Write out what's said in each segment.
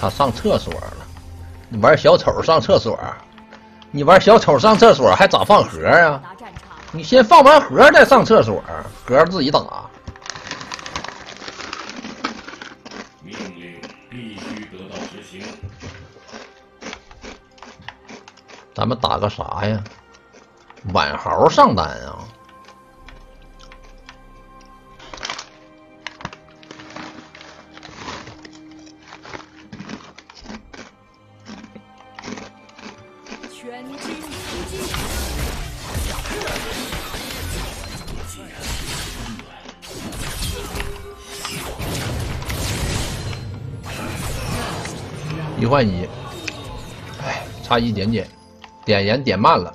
他上厕所了。你玩小丑上厕所，你玩小丑上厕所还咋放盒啊？你先放完盒再上厕所，盒自己打。命令必须得到执行。咱们打个啥呀？晚豪上单啊！一换一，哎，差一点点，点盐点慢了。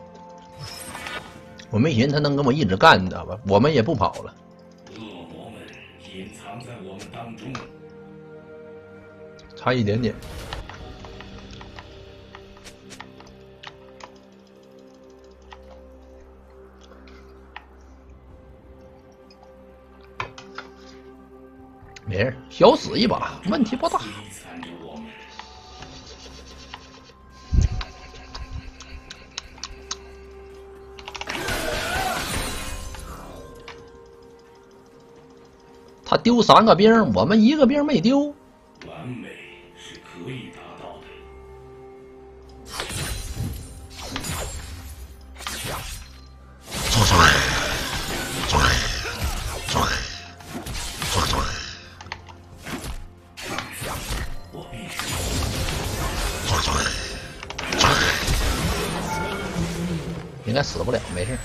我没寻思他能跟我一直干，你知道吧？我们也不跑了。恶魔们隐藏在我们当中。差一点点。没事，小死一把，问题不大。他丢三个兵，我们一个兵没丢。完美是可以达到的。我必须应该死不了，没事。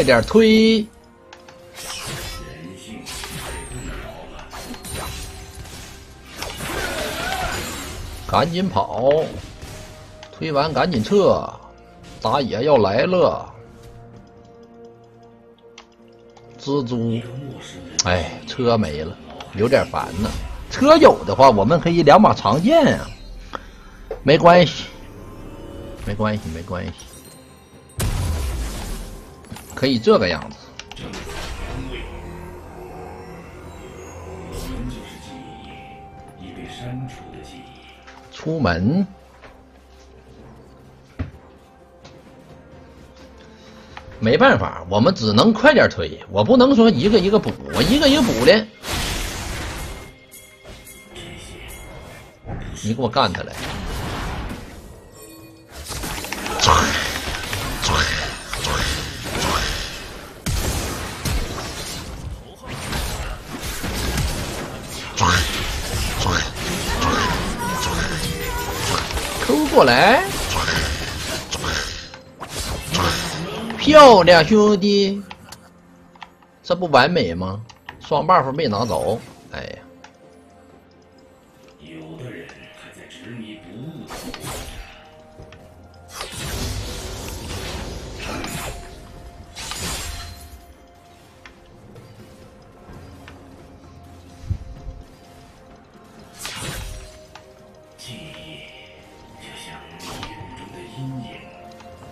快点推！赶紧跑！推完赶紧撤，打野要来了。蜘蛛，哎，车没了，有点烦呢。车有的话，我们可以两把长剑啊，没关系，没关系，没关系，可以这个样子。出门。没办法，我们只能快点推，我不能说一个一个补，我一个一个补的。你给我干他来！过来！漂亮，兄弟，这不完美吗？双 buff 没拿走，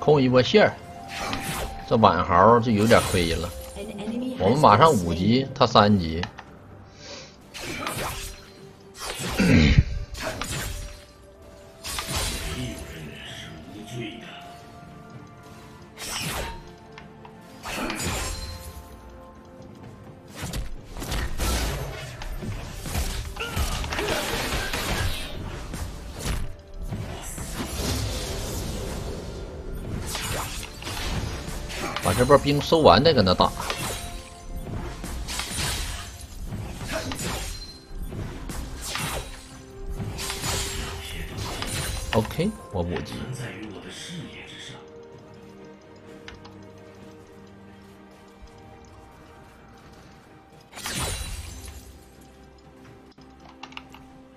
扣一波线儿。这晚豪就有点亏了，我们马上五级，他三级。波兵收完再跟他打。OK，我五级。存在于我。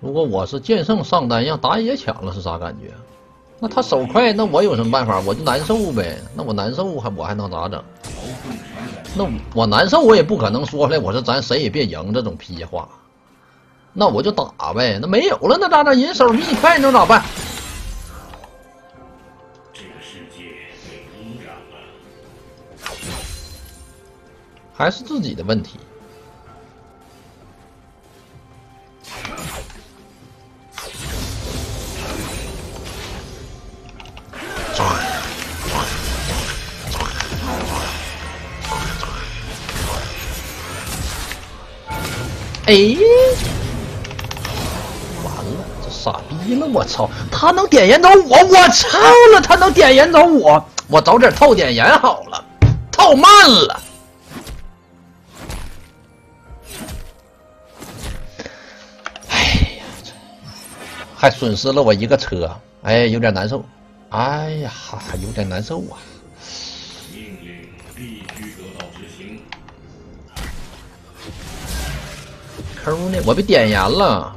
如果我是剑圣上单让打野抢了是啥感觉？那他手快，那我有什么办法？我就难受呗。那我难受还我还能咋整？那我难受，我也不可能说出来，我说咱谁也别赢这种屁话。那我就打呗，那没有了，那咋整？人手比你快，能咋办？还是自己的问题。哎，完了，这傻逼了！我操，他能点烟着我，我操了，他能点烟着我，我早点套点烟好了，套慢了。哎呀，这还损失了我一个车，哎，有点难受。哎呀，有点难受啊。坑呢？我被点燃了，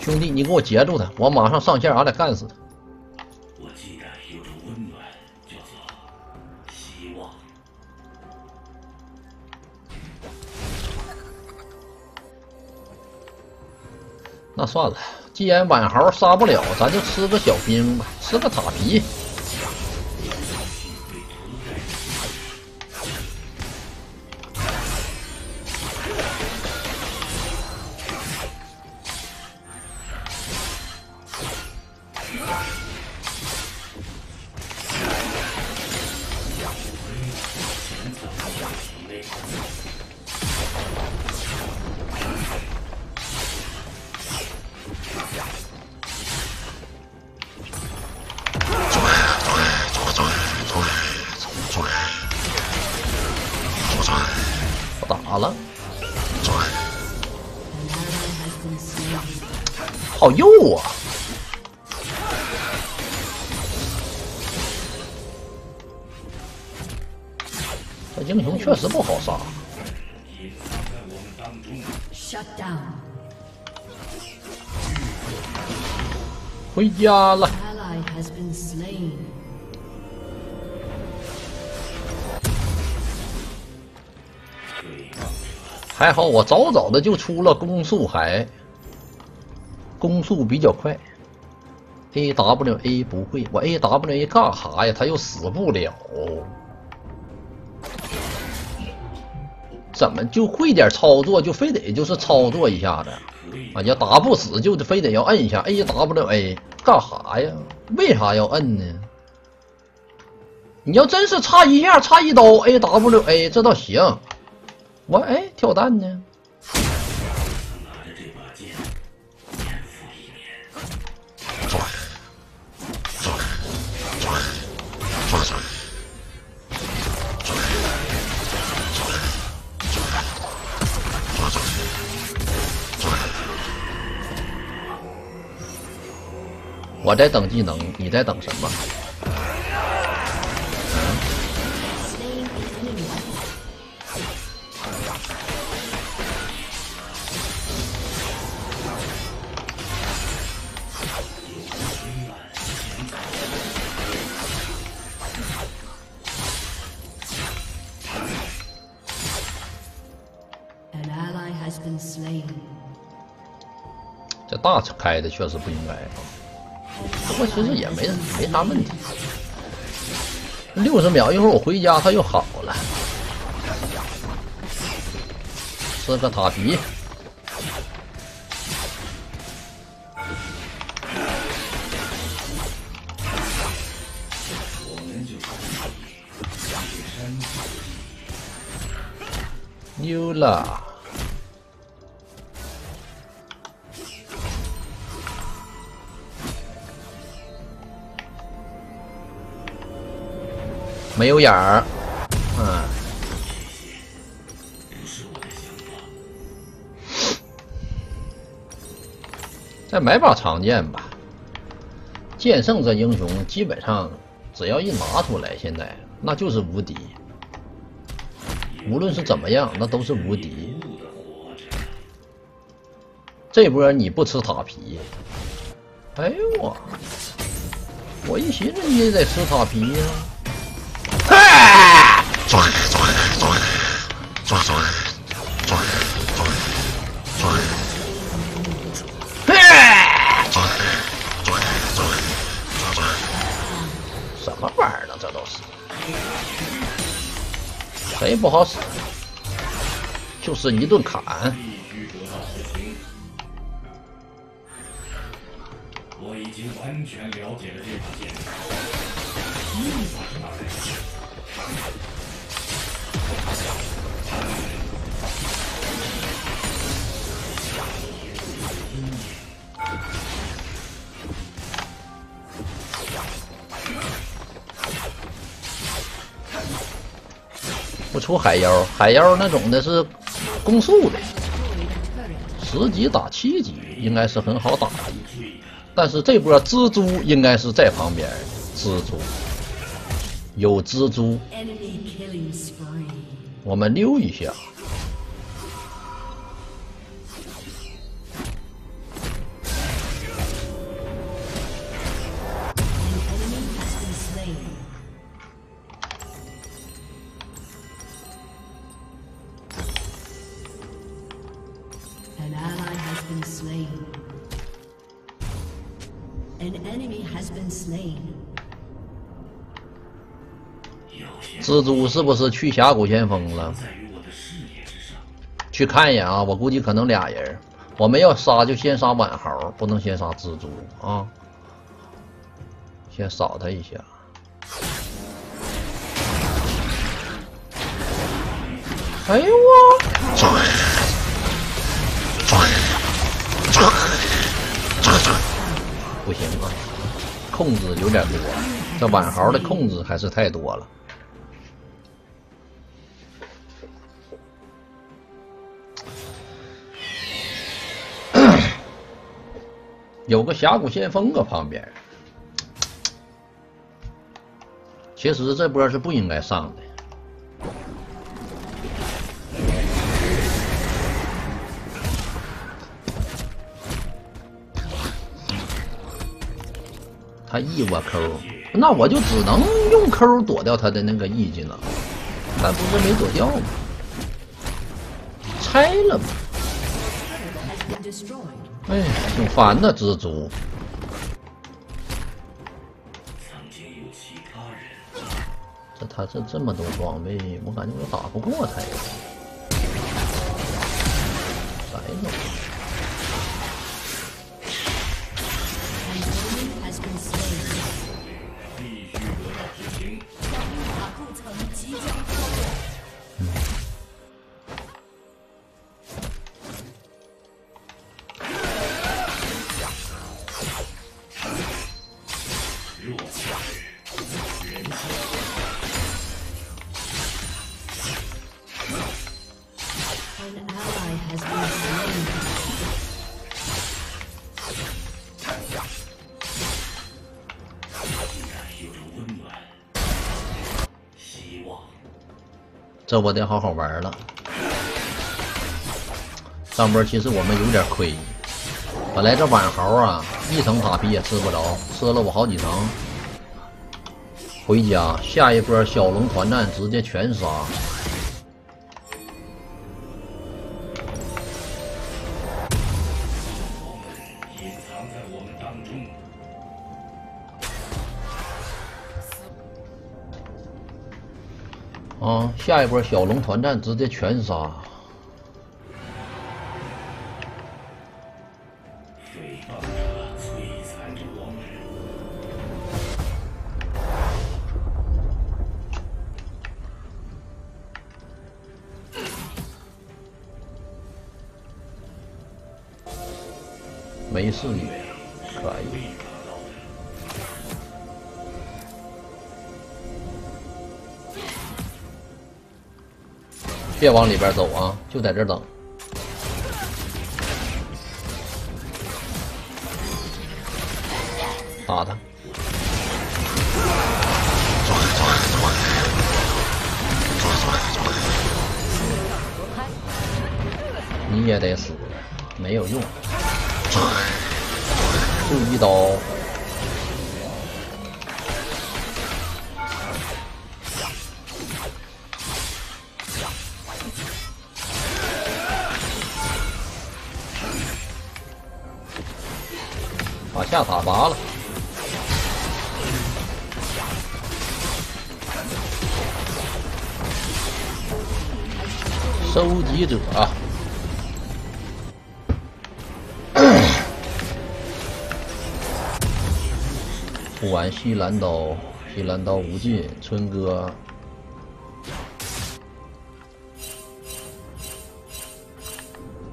兄弟，你给我截住他，我马上上线，俺俩干死他。我记得有种温暖，叫做希望。那算了，既然晚豪杀不了，咱就吃个小兵吧，吃个塔皮。我打了，好幼啊！这英雄确实不好杀。回家了，还好我早早的就出了攻速海，攻速比较快。A W A 不会，我 A W A 干哈呀？他又死不了，怎么就会点操作，就非得就是操作一下子？啊，要打不死就得非得要摁一下 A W A 干哈呀？为啥要摁呢？你要真是差一下差一刀 A W A 这倒行，我哎跳蛋呢？我在等技能，你在等什么？大开的确实不应该，不过其实也没没啥问题。六十秒，一会儿我回家他又好了。吃个塔皮，溜了。没有眼儿，嗯，再买把长剑吧。剑圣这英雄基本上只要一拿出来，现在那就是无敌。无论是怎么样，那都是无敌。这波你不吃塔皮，哎呦我，我一寻思你也得吃塔皮呀、什么玩意儿呢？这都是，谁不好使，就是一顿砍。我已经完全了解了这把剑。出海妖，海妖那种的是攻速的，十级打七级应该是很好打的。但是这波蜘蛛应该是在旁边，蜘蛛有蜘蛛.我们溜一下。蜘蛛是不是去峡谷先锋了？去看一眼啊！我估计可能俩人，我们要杀就先杀满豪，不能先杀蜘蛛啊！先扫他一下。哎呦我，抓抓抓抓抓！不行啊，控制有点多，这满豪的控制还是太多了。有个峡谷先锋搁旁边，其实这波是不应该上的。他 E 我 Q，那我就只能用 Q 躲掉他的那个 E 技能，但不是没躲掉吗？拆了吗！哎，挺烦的蜘蛛。这他这这么多装备，我感觉我打不过他呀。啥呀？Has been slain. 有着温暖，希望。这我得好好玩了。上波其实我们有点亏，本来这晚豪啊，一层塔皮也吃不着，吃了我好几层。回家下一波小龙团战直接全杀。下一波小龙团战直接全杀，诽谤者摧残着我们。没视野，可以。别往里边走啊，就在这等。打他！你也得死，没有用。就一刀，下塔拔了。收集者啊！不玩西兰刀，西兰刀无尽，春哥。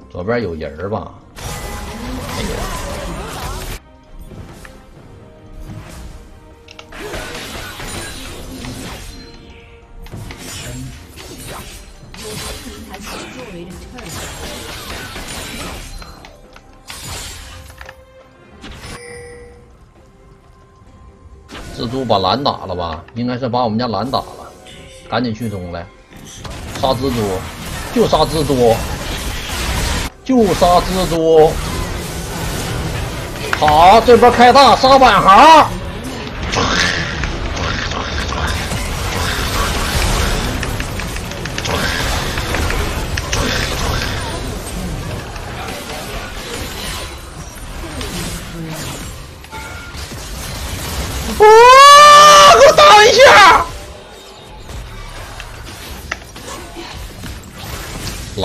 左边有人吧？蜘蛛把蓝打了吧？应该是把我们家蓝打了，赶紧去中来，杀蜘蛛，就杀蜘蛛，就杀蜘蛛。好，这边开大杀板行。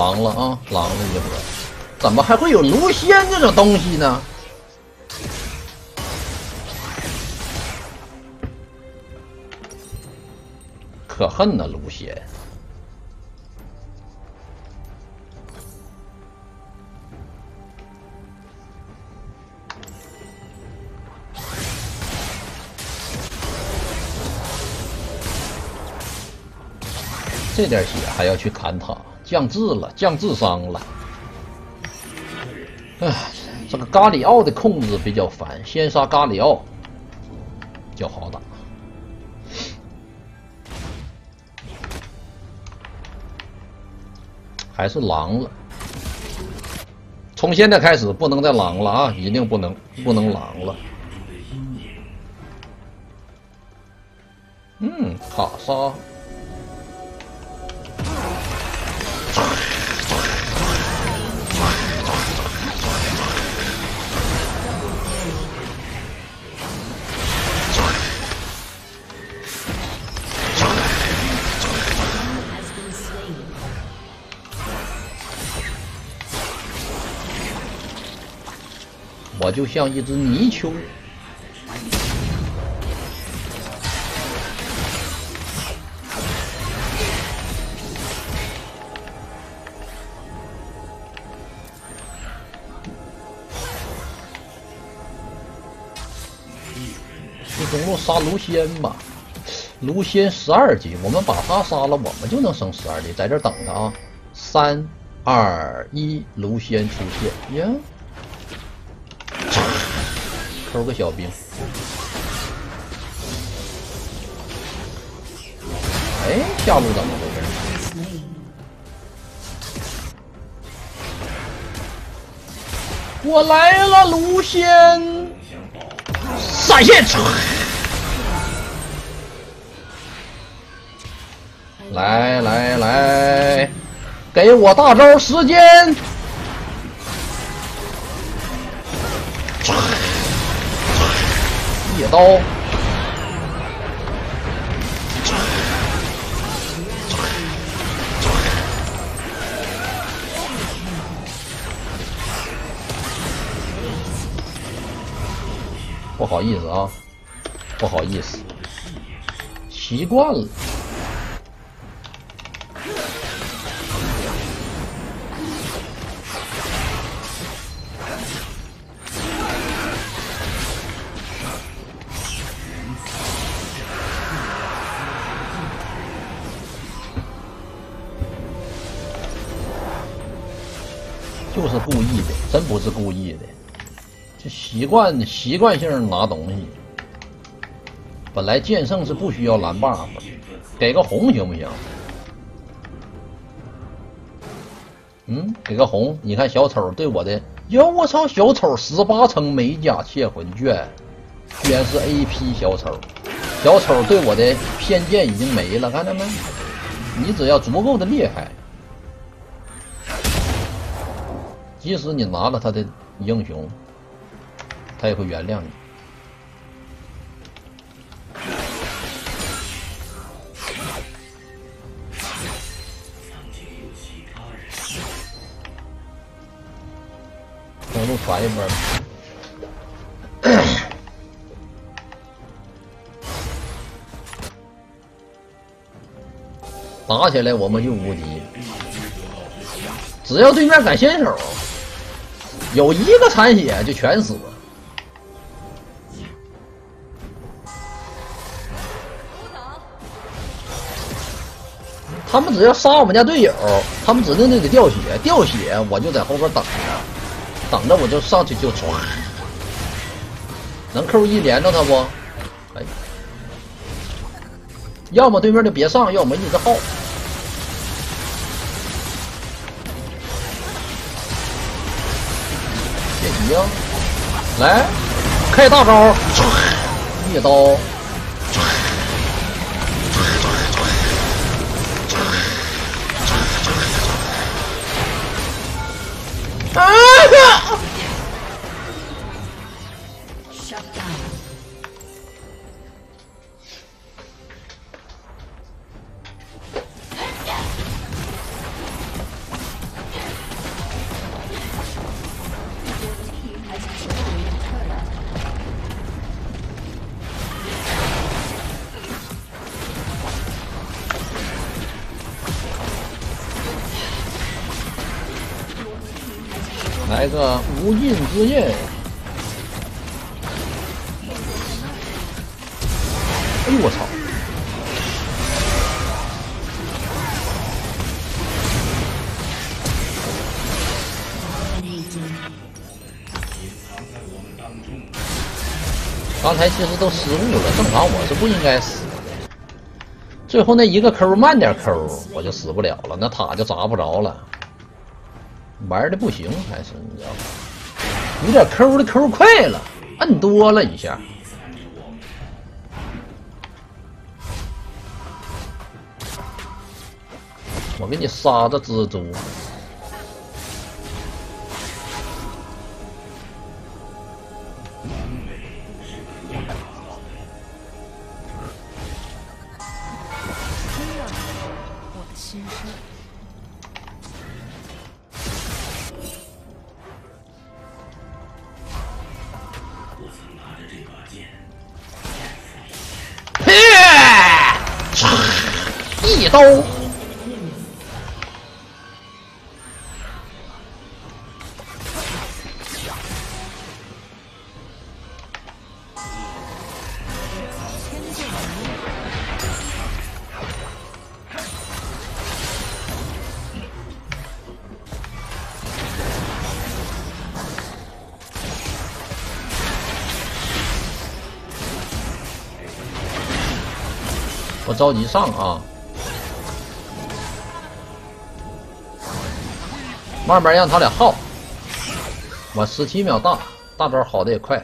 狼了啊，狼了一波！怎么还会有卢仙这种东西呢？可恨呐，卢仙！这点血还要去砍塔，降智了，降智商了。唉，这个咖里奥的控制比较烦，先杀咖里奥就好打。还是狼了，从现在开始不能再狼了啊！一定不能不能狼了。嗯，卡莎。我就像一只泥鳅。去中路杀卢仙吧，卢仙十二级，我们把他杀了，我们就能升十二级。在这等他啊！三、二、一，卢仙出现呀！抠个小兵。哎，下路怎么回事？我来了，卢仙！闪现！来来来，给我大招时间！野刀，不好意思啊，不好意思，习惯了。是故意的，就习惯习惯性拿东西。本来剑圣是不需要蓝 buff，给个红行不行？嗯，给个红。你看小丑对我的，哟，我操，小丑十八层美甲窃魂卷，居然是 AP 小丑。小丑对我的偏见已经没了，看见没？你只要足够的厉害。即使你拿了他的英雄，他也会原谅你。曾经有其他人，公路传一波。打起来我们就无敌，只要对面敢先手，有一个残血就全死。他们只要杀我们家队友，他们指定就得掉血，掉血我就在后边等着，等着我就上去就冲。能 Q 一连着他不？哎，要么对面就别上，要么一直耗。别急啊！来，开大招，灭刀。个无尽之刃。哎呦我操！刚才其实都失误了，正常我是不应该死。最后那一个抠慢点抠，我就死不了了，那塔就砸不着了。玩的不行，还是你知道吧？有点抠的抠快了，摁多了一下。我给你杀的蜘蛛，刀。我着急上啊，慢慢让他俩耗。我十七秒大，大招好的也快。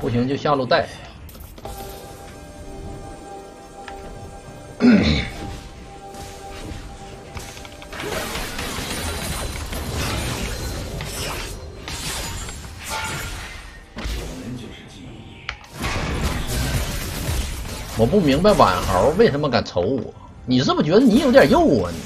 不行就下路带。我不明白婉豪为什么敢瞅我？你是不是觉得你有点肉啊你？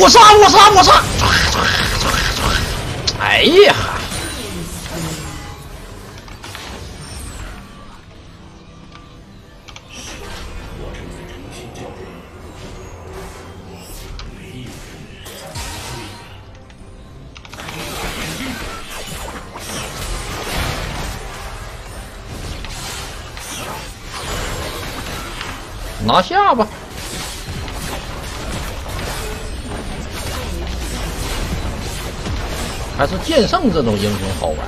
我杀我杀我杀！哎呀！拿下吧！还是剑圣这种英雄好玩。